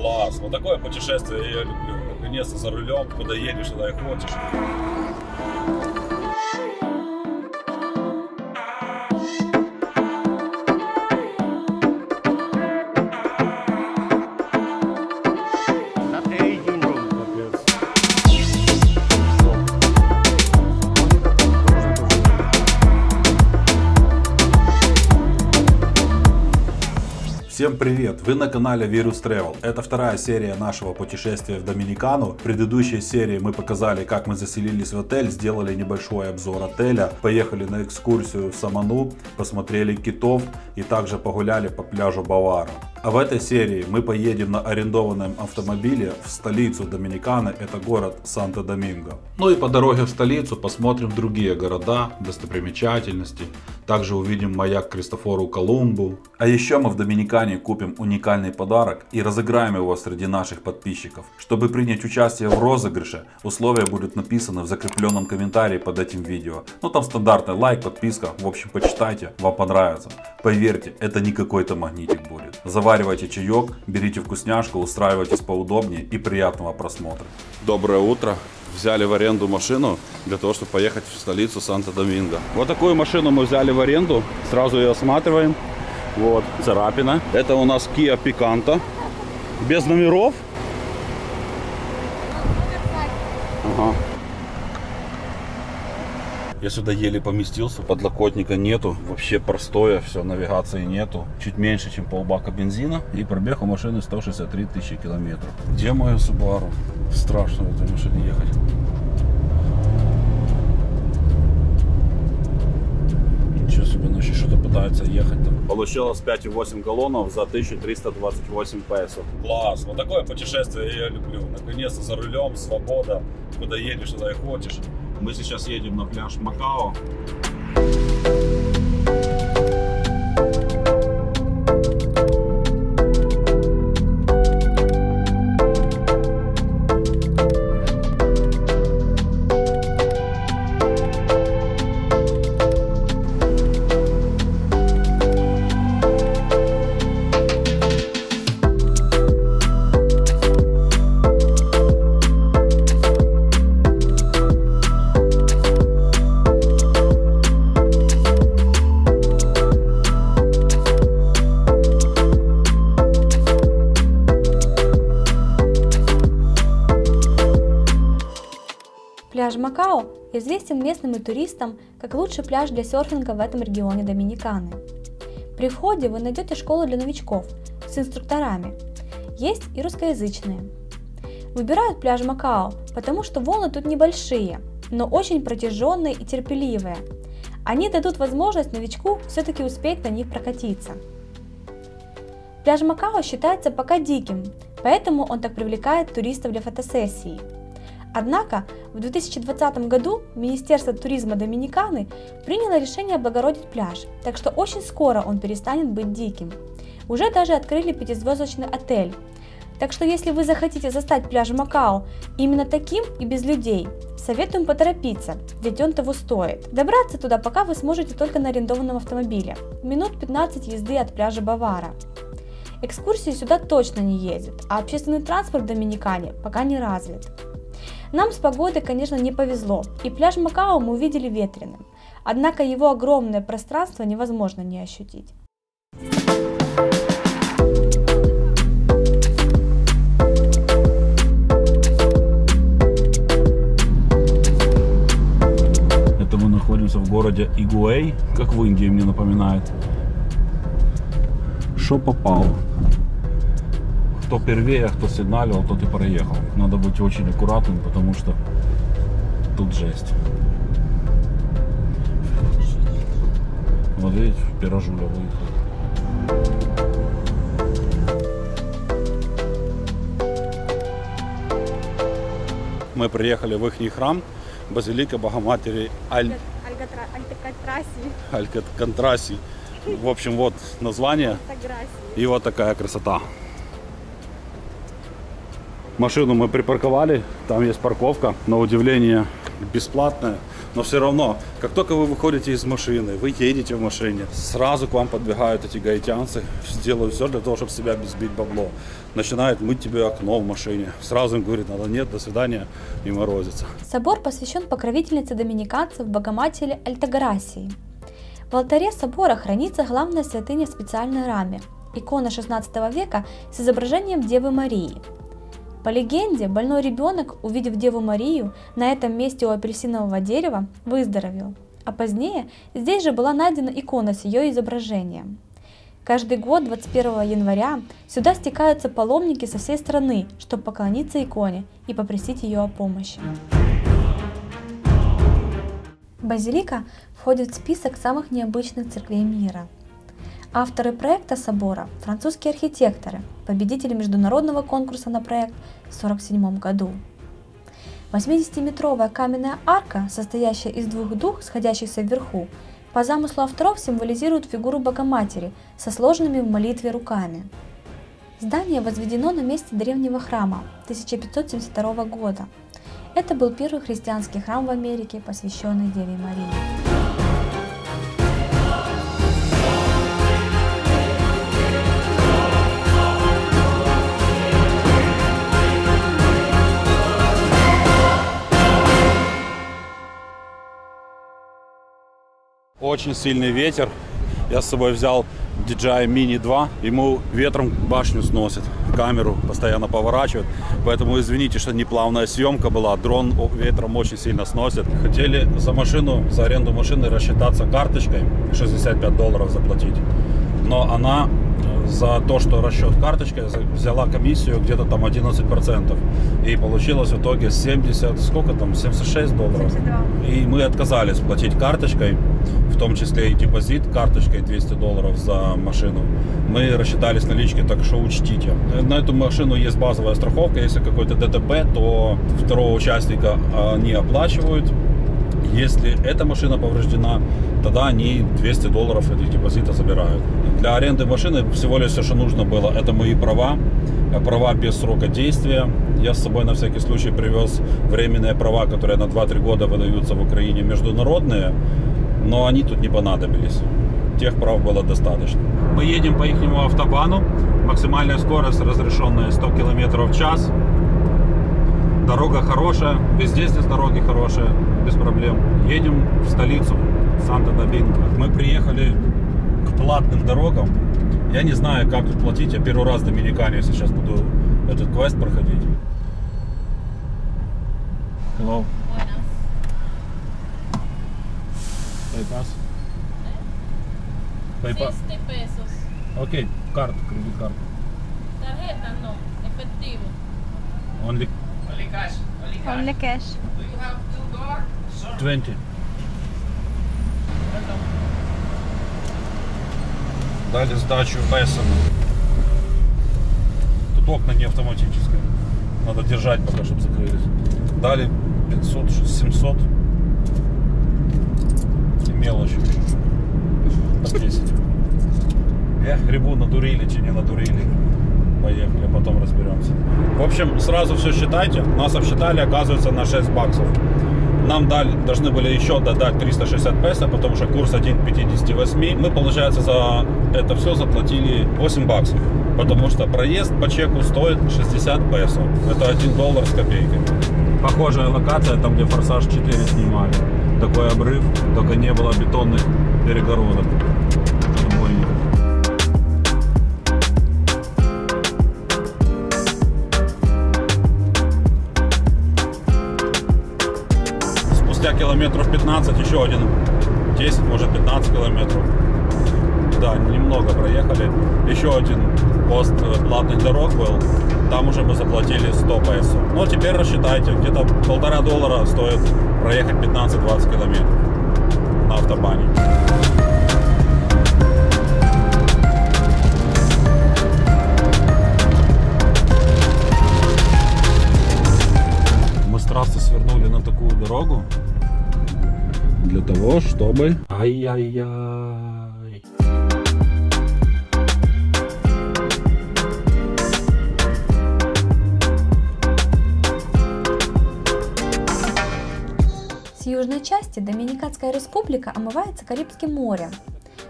Класс, вот такое путешествие я люблю. Наконец-то за рулем, куда едешь, туда и хочешь. Всем привет! Вы на канале Virus Travel. Это вторая серия нашего путешествия в Доминикану. В предыдущей серии мы показали, как мы заселились в отель, сделали небольшой обзор отеля, поехали на экскурсию в Саману, посмотрели китов и также погуляли по пляжу Бавара. А в этой серии мы поедем на арендованном автомобиле в столицу Доминиканы, это город Санто-Доминго. Ну и по дороге в столицу посмотрим другие города, достопримечательности. Также увидим маяк Кристофору Колумбу. А еще мы в Доминикане купим уникальный подарок и разыграем его среди наших подписчиков. Чтобы принять участие в розыгрыше, условия будут написаны в закрепленном комментарии под этим видео. Ну там стандартный лайк, подписка, в общем почитайте, вам понравится. Поверьте, это не какой-то магнитик будет. Заваривайте чаек, берите вкусняшку, устраивайтесь поудобнее и приятного просмотра. Доброе утро. Взяли в аренду машину для того, чтобы поехать в столицу Санто-Доминго. Вот такую машину мы взяли в аренду. Сразу ее осматриваем. Вот, царапина. Это у нас Kia Picanto. Без номеров. Ага. Я сюда еле поместился, подлокотника нету, вообще простое, все, навигации нету. Чуть меньше, чем полбака бензина и пробег у машины 163 тысячи километров. Где моя Subaru? Страшно в этой машине ехать. Ничего себе, ну еще что-то пытается ехать там. Получилось 5,8 галлонов за 1328 песо. Класс, вот такое путешествие я люблю. Наконец-то за рулем, свобода, куда едешь, туда и хочешь. Мы сейчас едем на пляж Макао. Туристам как лучший пляж для серфинга в этом регионе Доминиканы. При входе вы найдете школу для новичков с инструкторами. Есть и русскоязычные. Выбирают пляж Макао, потому что волны тут небольшие, но очень протяженные и терпеливые. Они дадут возможность новичку все-таки успеть на них прокатиться. Пляж Макао считается пока диким, поэтому он так привлекает туристов для фотосессий. Однако в 2020 году Министерство туризма Доминиканы приняло решение облагородить пляж, так что очень скоро он перестанет быть диким. Уже даже открыли пятизвездочный отель. Так что если вы захотите застать пляж Макао именно таким и без людей, советуем поторопиться, ведь он того стоит. Добраться туда пока вы сможете только на арендованном автомобиле, минут 15 езды от пляжа Бавара. Экскурсии сюда точно не ездят, а общественный транспорт в Доминикане пока не развит. Нам с погодой, конечно, не повезло, и пляж Макао мы увидели ветреным, однако его огромное пространство невозможно не ощутить. Это мы находимся в городе Игуэй, как в Индии мне напоминает. Что попал? Кто первее, кто сигналил, тот и проехал. Надо быть очень аккуратным, потому что тут жесть. Вот видите, пирожуля выехал. Мы приехали в их храм, базилика Богоматери Аль... Альконтрасий. В общем, вот название. И вот такая красота. Машину мы припарковали, там есть парковка, на удивление бесплатная. но все равно, как только вы выходите из машины, вы едете в машине, сразу к вам подбегают эти гаитянцы, делают все для того, чтобы себя сбить бабло. Начинают мыть тебе окно в машине. Сразу им говорит, надо нет, до свидания, и морозится. Собор посвящен покровительнице доминиканцев Богоматери Альтаграсии. В алтаре собора хранится главная святыня в специальной раме – икона 16 века с изображением Девы Марии. По легенде, больной ребенок, увидев Деву Марию, на этом месте у апельсинового дерева выздоровел, а позднее здесь же была найдена икона с ее изображением. Каждый год 21 января сюда стекаются паломники со всей страны, чтобы поклониться иконе и попросить ее о помощи. Базилика входит в список самых необычных церквей мира. Авторы проекта собора – французские архитекторы, победители международного конкурса на проект в 1947 году. 80-метровая каменная арка, состоящая из двух дух, сходящихся вверху, по замыслу авторов символизирует фигуру Богоматери со сложенными в молитве руками. Здание возведено на месте древнего храма 1572 года – это был первый христианский храм в Америке, посвященный Деве Марии. Очень сильный ветер. Я с собой взял DJI Mini 2, ему ветром башню сносит, камеру постоянно поворачивает. Поэтому извините, что неплавная съемка была, дрон ветром очень сильно сносит. Хотели за машину, за аренду машины рассчитаться карточкой, 65 долларов заплатить. Но она за то, что расчет карточкой взяла комиссию где-то там 11%. И получилось в итоге 70, сколько там, 76 долларов. 72. И мы отказались платить карточкой, том числе и депозит карточкой 200 долларов за машину. Мы рассчитались наличкой, так что учтите. На эту машину есть базовая страховка, если какой-то ДТП, то второго участника они оплачивают. Если эта машина повреждена, тогда они 200 долларов этих депозита забирают. Для аренды машины всего лишь все, что нужно было, это мои права, права без срока действия. Я с собой на всякий случай привез временные права, которые на 2-3 года выдаются в Украине, международные, но они тут не понадобились. Тех прав было достаточно. Мы едем по их автобану, максимальная скорость разрешенная 100 км в час. Дорога хорошая, везде здесь дороги хорошие, без проблем. Едем в столицу, Санта-Доминго. Мы приехали к платным дорогам. Я не знаю, как тут платить. Я первый раз в Доминикане сейчас буду этот квест проходить. Hello. PayPass? PayPass. 60 pesos. Ok, card, credit card. Tarjeta no, efectivo. Only? Only cash. Only cash. Only cash. Do you have two door? 20. Дали сдачу Эссену. Тут окна не автоматические. Надо держать пока, чтобы закрылись. Дали 500, 700. Мелочь 10. Я грибу, надурили, чи не надурили. Поехали, потом разберемся. В общем, сразу все считайте. Нас обсчитали, оказывается, на 6 баксов. Нам дали, должны были еще додать 360 песо, потому что курс 1,58. Мы, получается, за это все заплатили 8 баксов. Потому что проезд по чеку стоит 60 песо. Это 1 доллар с копейками. Похожая локация, там где Форсаж 4 снимали. Такой обрыв, только не было бетонных перегородок. километров 15, еще один 10, может 15 километров. Да, немного проехали. Еще один пост э, платных дорог был. Там уже мы заплатили 100 песо. Но теперь рассчитайте, где-то полтора доллара стоит проехать 15-20 километров на автобане. Мы с трассы свернули на такую дорогу, для того, чтобы... Ай-яй-яй. Южной части Доминиканская республика омывается Карибским морем.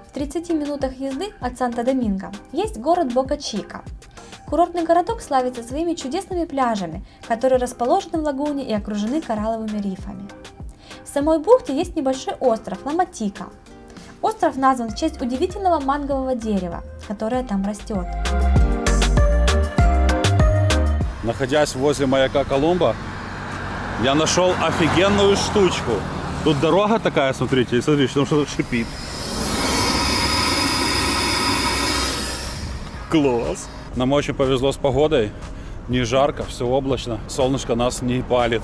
В 30 минутах езды от Санта-Доминго есть город Бока-Чика. Курортный городок славится своими чудесными пляжами, которые расположены в лагуне и окружены коралловыми рифами. В самой бухте есть небольшой остров Ламатика. Остров назван в честь удивительного мангового дерева, которое там растет. Находясь возле маяка Колумба, я нашел офигенную штучку. Тут дорога такая, смотрите, смотрите, там что-то шипит. Класс. Нам очень повезло с погодой. Не жарко, все облачно. Солнышко нас не палит.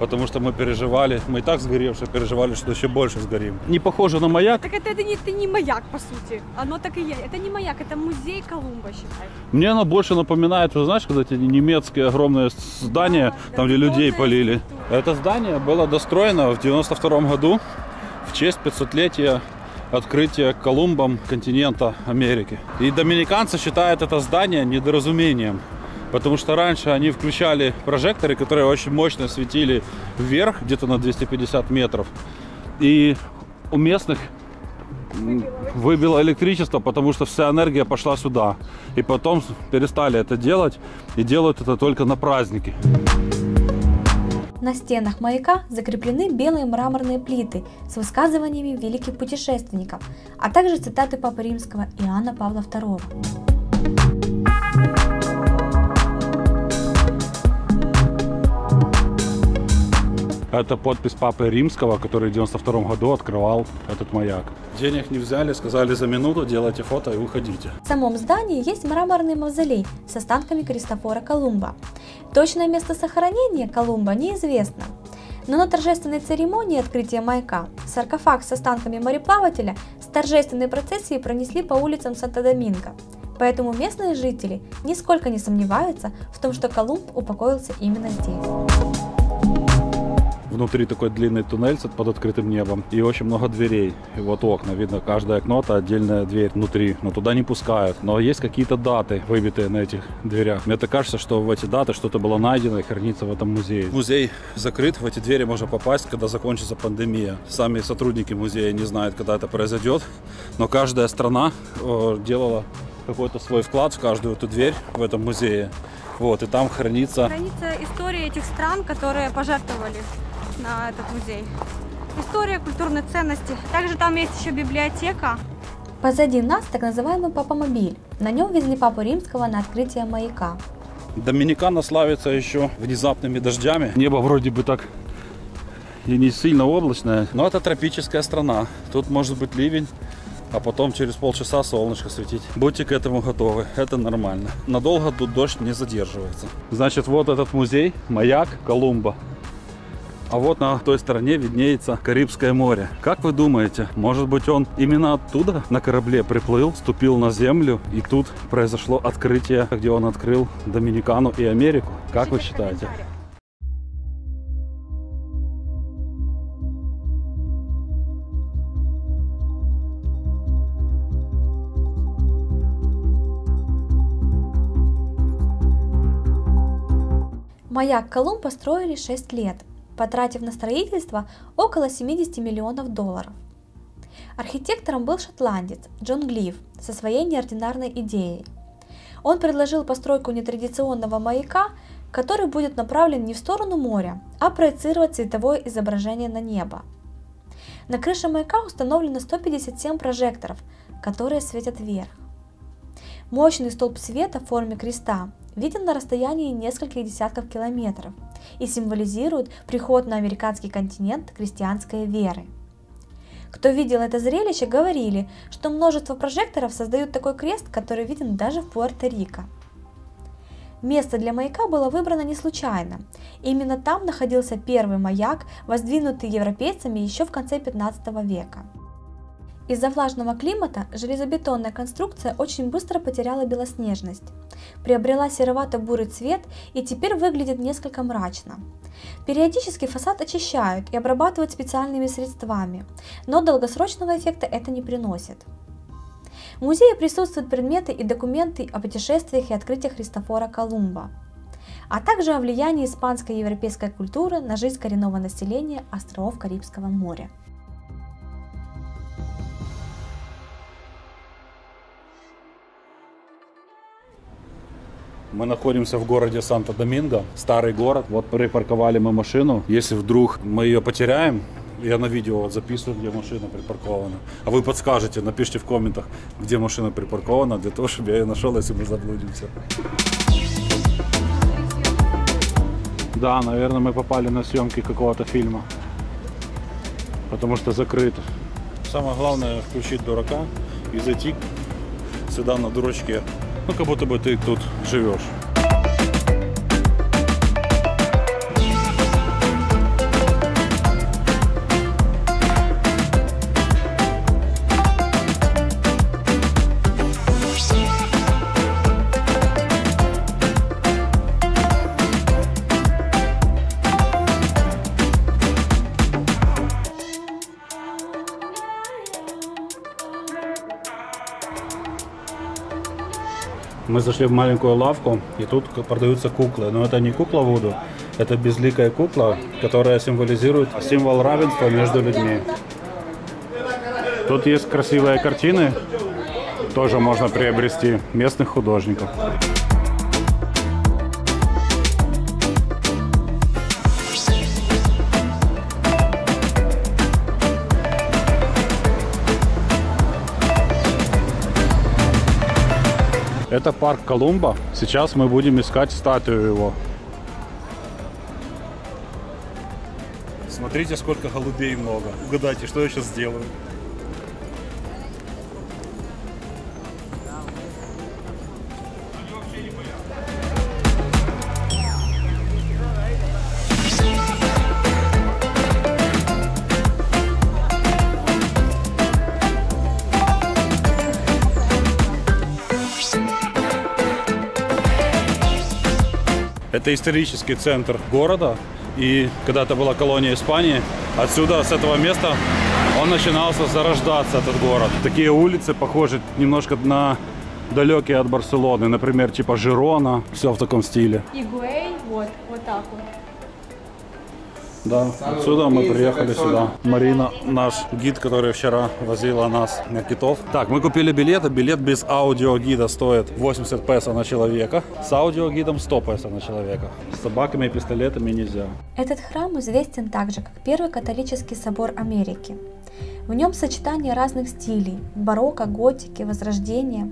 Потому что мы переживали, мы и так сгоревшие переживали, что еще больше сгорим. Не похоже на маяк. Так это, это, не, это не маяк, по сути. Оно так и есть. Это не маяк, это музей Колумба, считай. Мне оно больше напоминает, вы знаешь, когда эти немецкие огромные здания, Да, там где людей полили. структура. Это здание было достроено в 92 году в честь 500-летия открытия Колумбом континента Америки. И доминиканцы считают это здание недоразумением. Потому что раньше они включали прожекторы, которые очень мощно светили вверх, где-то на 250 метров. И у местных выбило электричество, потому что вся энергия пошла сюда. И потом перестали это делать и делают это только на праздники. На стенах маяка закреплены белые мраморные плиты с высказываниями великих путешественников, а также цитаты Папы Римского Иоанна Павла II. Это подпись Папы Римского, который в 92 году открывал этот маяк. Денег не взяли, сказали за минуту делайте фото и уходите. В самом здании есть мраморный мавзолей с останками Кристофора Колумба. Точное место захоронения Колумба неизвестно. Но на торжественной церемонии открытия маяка саркофаг с останками мореплавателя с торжественной процессией пронесли по улицам Санта-Доминго. Поэтому местные жители нисколько не сомневаются в том, что Колумб упокоился именно здесь. Внутри такой длинный туннель под открытым небом и очень много дверей. И вот окна, видно, каждое окно это отдельная дверь внутри, но туда не пускают. Но есть какие-то даты, выбитые на этих дверях. Мне так кажется, что в эти даты что-то было найдено и хранится в этом музее. Музей закрыт, в эти двери можно попасть, когда закончится пандемия. Сами сотрудники музея не знают, когда это произойдет, но каждая страна э, делала какой-то свой вклад в каждую эту дверь в этом музее. Вот, и там хранится Хранится история этих стран, которые пожертвовали на этот музей. История культурной ценности. Также там есть еще библиотека. Позади нас так называемый папомобиль. На нем везли Папу Римского на открытие маяка. Доминикана славится еще внезапными дождями. Небо вроде бы так и не сильно облачное, но это тропическая страна. Тут может быть ливень, а потом через полчаса солнышко светить. Будьте к этому готовы, это нормально. Надолго тут дождь не задерживается. Значит, вот этот музей, маяк Колумба. А вот на той стороне виднеется Карибское море. Как вы думаете, может быть он именно оттуда на корабле приплыл, ступил на землю и тут произошло открытие, где он открыл Доминикану и Америку? Как вы считаете? Маяк Колумб построили 6 лет, потратив на строительство около 70 миллионов долларов. Архитектором был шотландец Джон Глиф со своей неординарной идеей. Он предложил постройку нетрадиционного маяка, который будет направлен не в сторону моря, а проецировать цветовое изображение на небо. На крыше маяка установлено 157 прожекторов, которые светят вверх. Мощный столб света в форме креста виден на расстоянии нескольких десятков километров и символизирует приход на американский континент христианской веры. Кто видел это зрелище, говорили, что множество прожекторов создают такой крест, который виден даже в Пуэрто-Рико. Место для маяка было выбрано не случайно. Именно там находился первый маяк, воздвинутый европейцами еще в конце 15 века. Из-за влажного климата железобетонная конструкция очень быстро потеряла белоснежность, приобрела серовато-бурый цвет и теперь выглядит несколько мрачно. Периодически фасад очищают и обрабатывают специальными средствами, но долгосрочного эффекта это не приносит. В музее присутствуют предметы и документы о путешествиях и открытиях Христофора Колумба. а также о влиянии испанской и европейской культуры на жизнь коренного населения островов Карибского моря. Мы находимся в городе Санто-Доминго, старый город. Вот припарковали мы машину. Если вдруг мы ее потеряем, я на видео вот записываю, где машина припаркована. А вы подскажете, напишите в комментах, где машина припаркована, для того, чтобы я ее нашел, если мы заблудимся. Да, наверное, мы попали на съемки какого-то фильма. Потому что закрыто. Самое главное включить дурака и зайти сюда на дурачке. Ну, как будто бы ты тут живешь. Мы зашли в маленькую лавку, и тут продаются куклы. Но это не кукла Вуду, это безликая кукла, которая символизирует символ равенства между людьми. Тут есть красивые картины, тоже можно приобрести, местных художников. Это парк Колумба. Сейчас мы будем искать статую его. Смотрите, сколько голубей много. Угадайте, что я сейчас сделаю. Это исторический центр города. И когда-то была колония Испании, отсюда, с этого места, он начинался зарождаться, этот город. Такие улицы похожи немножко на далекие от Барселоны. Например, типа Жирона. Все в таком стиле. Игуэй, вот, вот так вот. Да, отсюда мы приехали сюда. Марина, наш гид, который вчера возила нас на китов. Так, мы купили билеты. Билет без аудиогида стоит 80 песо на человека. С аудиогидом 100 песо на человека. С собаками и пистолетами нельзя. Этот храм известен также как Первый католический собор Америки. В нем сочетание разных стилей – барокко, готики, возрождения.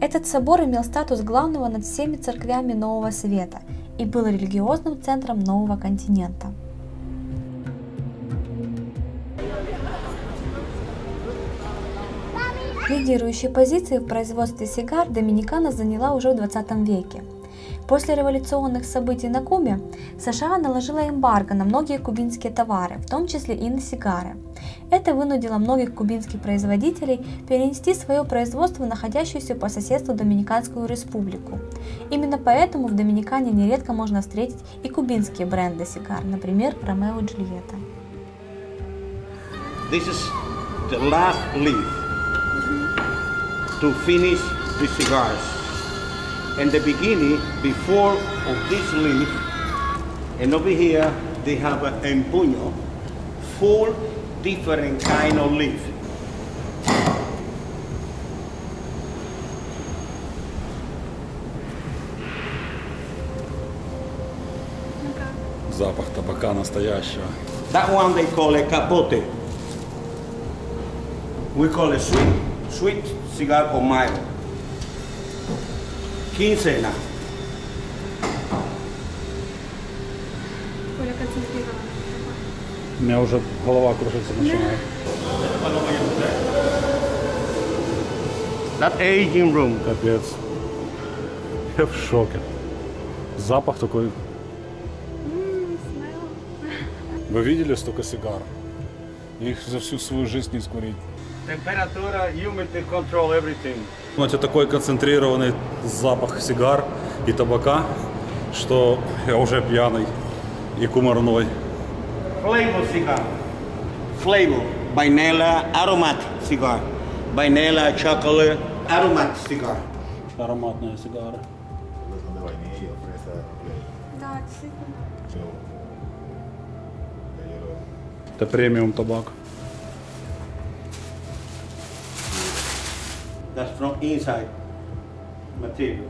Этот собор имел статус главного над всеми церквями Нового Света и был религиозным центром нового континента. Лидирующие позиции в производстве сигар Доминикана заняла уже в 20 веке. После революционных событий на Кубе США наложила эмбарго на многие кубинские товары, в том числе и на сигары. Это вынудило многих кубинских производителей перенести свое производство в находящуюся по соседству Доминиканскую республику. Именно поэтому в Доминикане нередко можно встретить и кубинские бренды сигар, например, Ромео и Джульетта. This is the last leaf to finish the cigars. And the beginning, before of this leaf, and over here they have a empuño, four different kind of leaf. Запах табака настоящего. That one they call a capote. We call it sweet, Sweet cigar con mayo. Quincena. У меня уже голова кружится начинает. That aging room. Капец. Я в шоке. Запах такой. Вы видели столько сигар? Их за всю свою жизнь не скурить. Temperatura, humidity control, everything. Вот это такой концентрированный запах сигар и табака, что я уже пьяный и кумарной. Flavor cigar. Flavor. Vanilla aromatic cigar. Vanilla chocolate aromatic cigar. Ароматная сигара. Да, действительно. Это премиум табак. That's from inside material.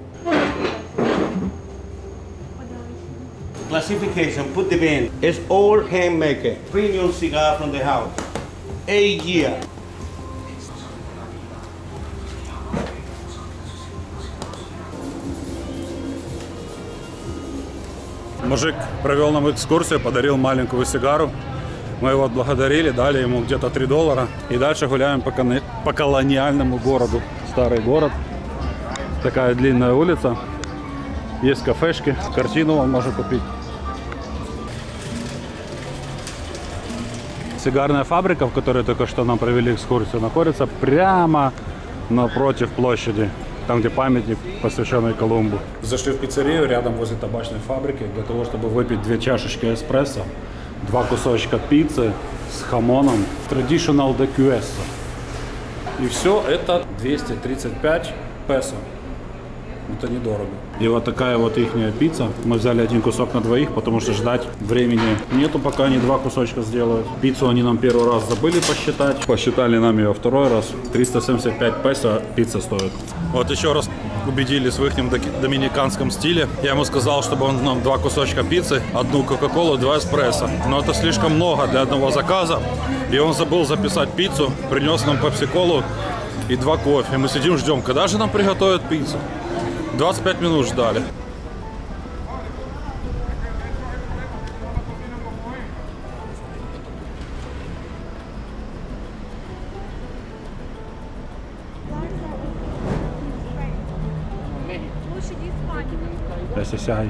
Classification, put the bin. It's all handmaker. Premium cigar from the house. Eight year. Мужик провел нам экскурсию, подарил маленькую сигару. Мы его отблагодарили, дали ему где-то 3 доллара. И дальше гуляем по, по колониальному городу. Старый город. Такая длинная улица. Есть кафешки. Картину он может купить. Сигарная фабрика, в которой только что нам провели экскурсию, находится прямо напротив площади, там, где памятник, посвященный Колумбу. Зашли в пиццерию рядом возле табачной фабрики для того, чтобы выпить две чашечки эспрессо, два кусочка пиццы с хамоном, traditional de queso. И все это 235 песо. Это недорого. И вот такая вот их пицца. Мы взяли один кусок на двоих, потому что ждать времени нету, пока они два кусочка сделают. Пиццу они нам первый раз забыли посчитать. Посчитали нам ее второй раз. 375 песо пицца стоит. Вот еще раз убедились в их доминиканском стиле. Я ему сказал, чтобы он нам два кусочка пиццы, одну кока-колу, два эспрессо. Но это слишком много для одного заказа. И он забыл записать пиццу, принес нам пепси-колу и два кофе. Мы сидим, ждем, когда же нам приготовят пиццу. 25 минут ждали. SSI.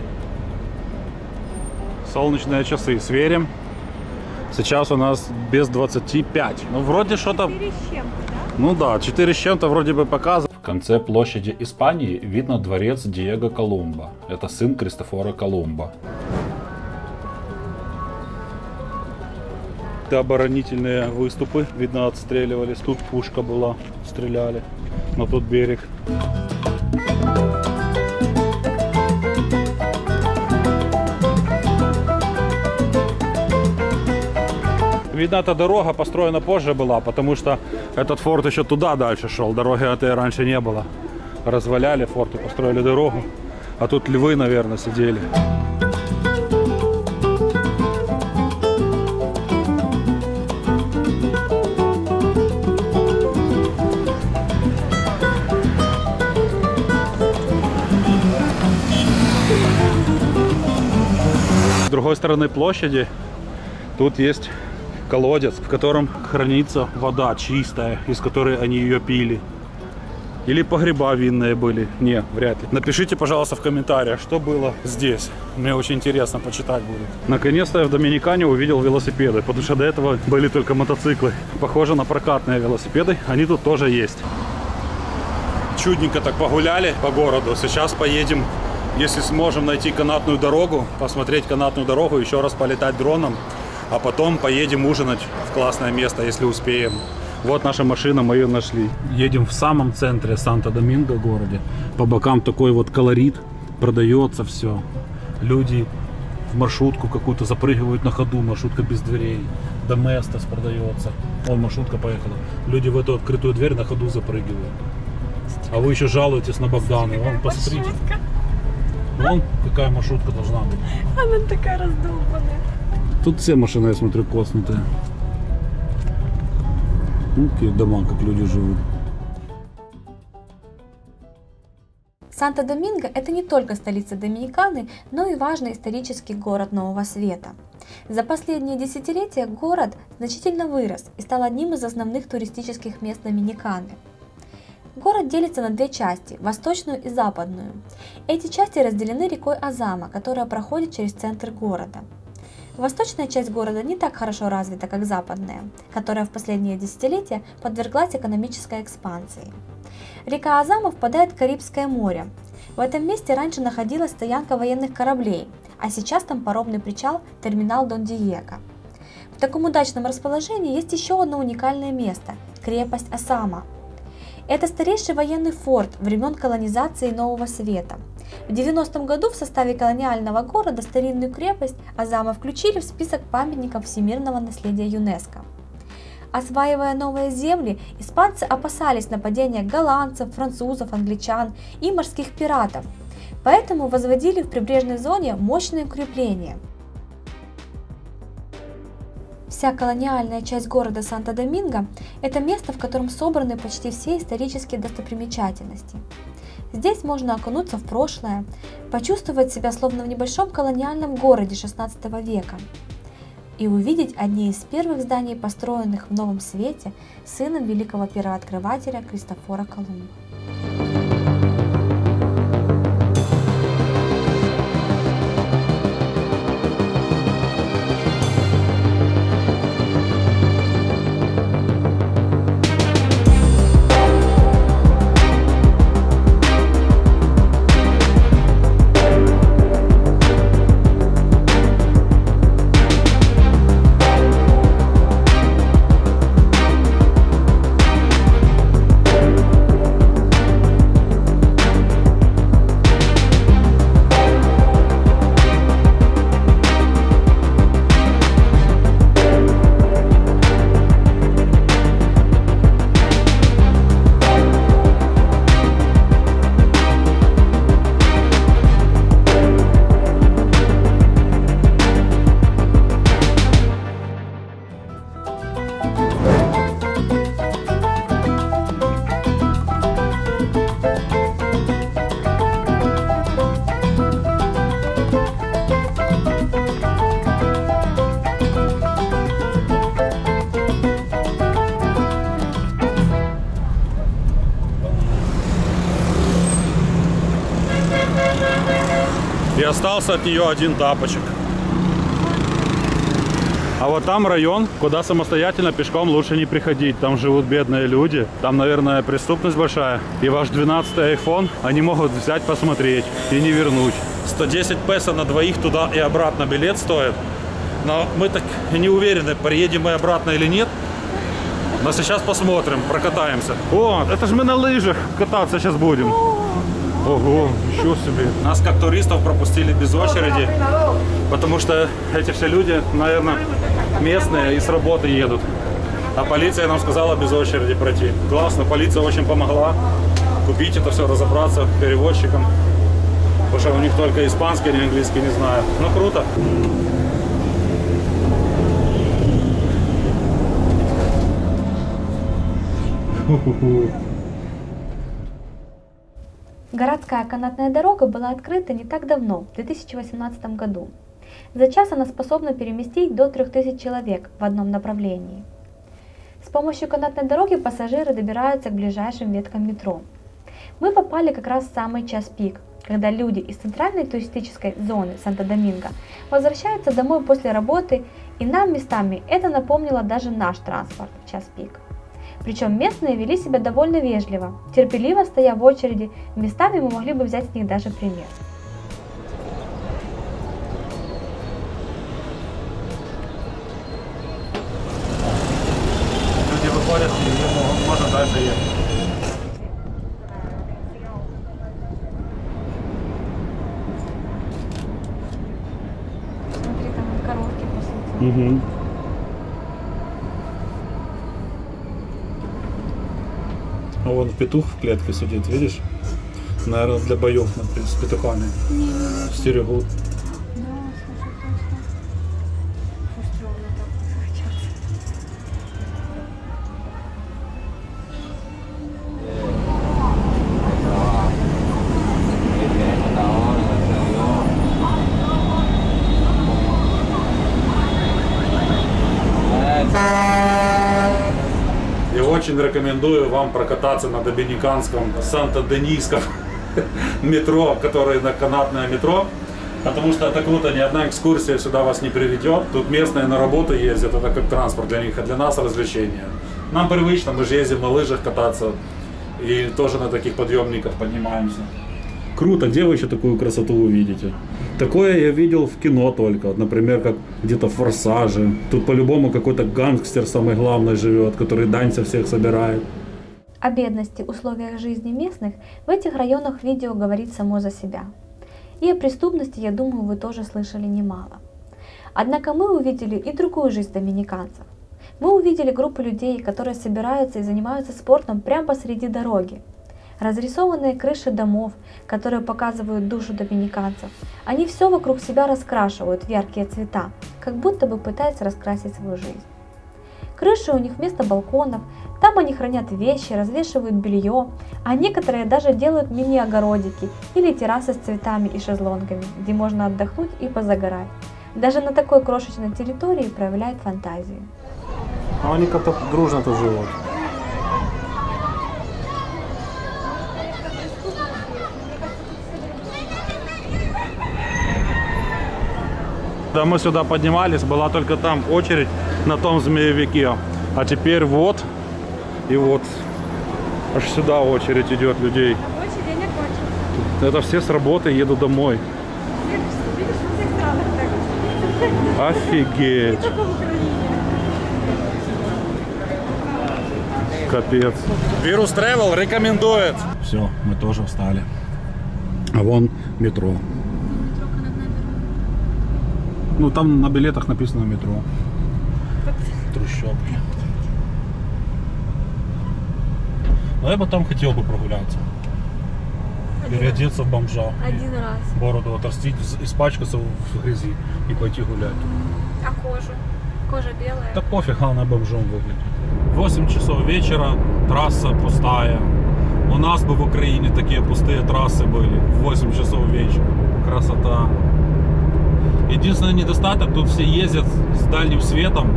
Солнечные часы сверим. Сейчас у нас без 25. Ну, вроде что-то... Четыре с чем-то, да? Ну да, 4 с чем-то вроде бы показывает. В конце площади Испании видно дворец Диего Колумба. Это сын Кристофора Колумба. Это оборонительные выступы, видно, отстреливались. Тут пушка была, стреляли на тот берег. Видно, эта дорога построена позже была, потому что этот форт еще туда дальше шел. Дороги этой раньше не было. Разваляли форт и построили дорогу. А тут львы, наверное, сидели. С другой стороны площади тут есть колодец, в котором хранится вода чистая, из которой они ее пили. Или погреба винные были. Не, вряд ли. Напишите, пожалуйста, в комментариях, что было здесь. Мне очень интересно почитать будет. Наконец-то я в Доминикане увидел велосипеды, потому что до этого были только мотоциклы. Похоже на прокатные велосипеды. Они тут тоже есть. Чудненько так погуляли по городу. Сейчас поедем, если сможем найти канатную дорогу, посмотреть канатную дорогу, еще раз полетать дроном. А потом поедем ужинать в классное место, если успеем. Вот наша машина, мы ее нашли. Едем в самом центре Санто-Доминго городе. По бокам такой вот колорит. Продается все. Люди в маршрутку какую-то запрыгивают на ходу. Маршрутка без дверей. Доместос продается. Вон маршрутка поехала. Люди в эту открытую дверь на ходу запрыгивают. А вы еще жалуетесь на Богдана. Вон, посмотрите. Вон какая маршрутка должна быть. Она такая раздолбанная. Тут все машины, я смотрю, коснутые. Ну, какие дома, как люди живут. Санто-Доминго – это не только столица Доминиканы, но и важный исторический город Нового Света. За последние десятилетия город значительно вырос и стал одним из основных туристических мест Доминиканы. Город делится на две части – восточную и западную. Эти части разделены рекой Азама, которая проходит через центр города. Восточная часть города не так хорошо развита, как западная, которая в последние десятилетия подверглась экономической экспансии. Река Азама впадает в Карибское море. В этом месте раньше находилась стоянка военных кораблей, а сейчас там паромный причал терминал Дон Диего. В таком удачном расположении есть еще одно уникальное место – крепость Осама. Это старейший военный форт времен колонизации Нового Света. В 90-м году в составе колониального города старинную крепость Азама включили в список памятников всемирного наследия ЮНЕСКО. Осваивая новые земли, испанцы опасались нападения голландцев, французов, англичан и морских пиратов, поэтому возводили в прибрежной зоне мощные укрепления. Вся колониальная часть города Санто-Доминго – это место, в котором собраны почти все исторические достопримечательности. Здесь можно окунуться в прошлое, почувствовать себя словно в небольшом колониальном городе XVI века и увидеть одни из первых зданий, построенных в Новом Свете сыном великого первооткрывателя Кристофора Колумба. Остался от нее один тапочек. А вот там район, куда самостоятельно пешком лучше не приходить. Там живут бедные люди. Там, наверное, преступность большая. И ваш 12-й iPhone они могут взять, посмотреть и не вернуть. 110 песо на двоих туда и обратно билет стоит. Но мы так не уверены, приедем мы обратно или нет. Но сейчас посмотрим, прокатаемся. О, это же мы на лыжах кататься сейчас будем. Ого, еще себе. Нас как туристов пропустили без очереди, потому что эти все люди, наверное, местные и с работы едут. А полиция нам сказала без очереди пройти. Классно, полиция очень помогла купить это все, разобраться переводчиком. Потому что у них только испанский, ни английский не знаю. Ну круто. Городская канатная дорога была открыта не так давно, в 2018 году. За час она способна переместить до 3000 человек в одном направлении. С помощью канатной дороги пассажиры добираются к ближайшим веткам метро. Мы попали как раз в самый час пик, когда люди из центральной туристической зоны Санто-Доминго возвращаются домой после работы, и нам местами это напомнило даже наш транспорт в час пик. Причем местные вели себя довольно вежливо, терпеливо стоя в очереди, местами мы могли бы взять с них даже пример. Люди выходят и можно дальше ехать. Смотри, там коробки посмотри. Угу. А вон петух в клетке сидит, видишь? Наверное, для боев, например, с петухами. Стерегут. Очень рекомендую вам прокататься на доминиканском Санто-Денийском метро, которое на канатное метро. Потому что это круто, ни одна экскурсия сюда вас не приведет. Тут местные на работу ездят, это как транспорт для них, а для нас развлечение. Нам привычно, мы же ездим на лыжах кататься и тоже на таких подъемниках поднимаемся. Круто, где вы еще такую красоту увидите? Такое я видел в кино только, например, как где-то в «Форсаже». Тут по-любому какой-то гангстер самый главный живет, который дань со всех собирает. О бедности, условиях жизни местных в этих районах видео говорит само за себя. И о преступности, я думаю, вы тоже слышали немало. Однако мы увидели и другую жизнь доминиканцев. Мы увидели группу людей, которые собираются и занимаются спортом прямо посреди дороги. Разрисованные крыши домов, которые показывают душу доминиканцев, они все вокруг себя раскрашивают в яркие цвета, как будто бы пытаются раскрасить свою жизнь. Крыши у них вместо балконов, там они хранят вещи, развешивают белье, а некоторые даже делают мини-огородики или террасы с цветами и шезлонгами, где можно отдохнуть и позагорать. Даже на такой крошечной территории проявляют фантазию. А они как-то дружно тут живут. Да, мы сюда поднимались, была только там очередь на том змеевике. А теперь вот, и вот, аж сюда очередь идет людей. Это все с работы едут домой. Офигеть, капец. Вирус Travel рекомендует. Все, мы тоже встали. А вон метро. Ну там на билетах написано метро. Трущобки. Но я бы там хотел бы прогуляться. Переодеться в бомжа. Один раз. Бороду отрастить, испачкаться в грязи и пойти гулять. А кожу? Кожа белая. Да пофиг, главное бомжом выглядит. 8 часов вечера, трасса пустая. У нас бы в Украине такие пустые трассы были в 8 часов вечера. Красота. Единственный недостаток, тут все ездят с дальним светом,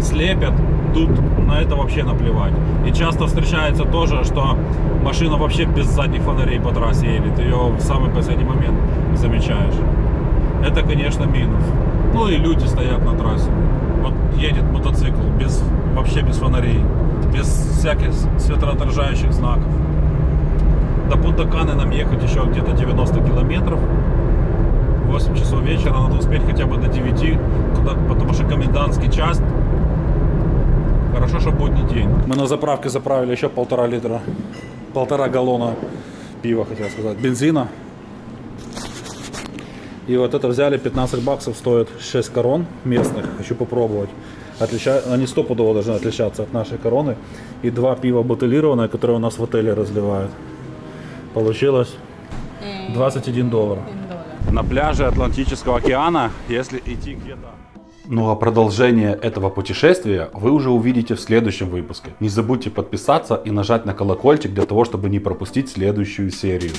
слепят, тут на это вообще наплевать. И часто встречается тоже, что машина вообще без задних фонарей по трассе едет, ее в самый последний момент замечаешь. Это, конечно, минус. Ну и люди стоят на трассе. Вот едет мотоцикл без, вообще без фонарей, без всяких светоотражающих знаков. До пункта Каны нам ехать еще где-то 90 километров. 8 часов вечера надо успеть хотя бы до 9, туда, потому что комендантский час. Хорошо, что будний день. Мы на заправке заправили еще полтора литра, полтора галлона пива, хотел сказать, бензина. И вот это взяли, 15 баксов стоит 6 корон местных, хочу попробовать. Отлича... Они стопудово должны отличаться от нашей короны. И два пива бутылированное, которое у нас в отеле разливают. Получилось 21 доллар. На пляже Атлантического океана, если идти где-то Ну а продолжение этого путешествия вы уже увидите в следующем выпуске. Не забудьте подписаться и нажать на колокольчик для того, чтобы не пропустить следующую серию.